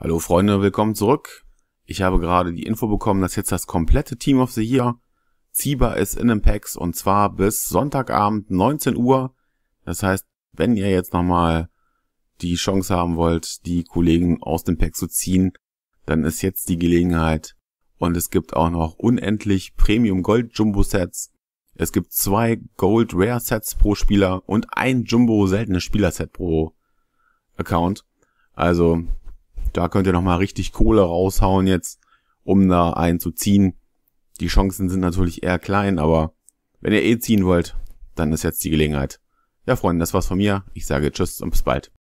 Hallo Freunde, willkommen zurück. Ich habe gerade die Info bekommen, dass jetzt das komplette Team of the Year ziehbar ist in den Packs und zwar bis Sonntagabend 19 Uhr. Das heißt, wenn ihr jetzt nochmal die Chance haben wollt, die Kollegen aus dem Pack zu ziehen, dann ist jetzt die Gelegenheit. Und es gibt auch noch unendlich Premium Gold Jumbo Sets. Es gibt zwei Gold Rare Sets pro Spieler und ein Jumbo seltenes Spielerset pro Account. Also da könnt ihr nochmal richtig Kohle raushauen jetzt, um da einen zu ziehen. Die Chancen sind natürlich eher klein, aber wenn ihr eh ziehen wollt, dann ist jetzt die Gelegenheit. Ja, Freunde, das war's von mir. Ich sage Tschüss und bis bald.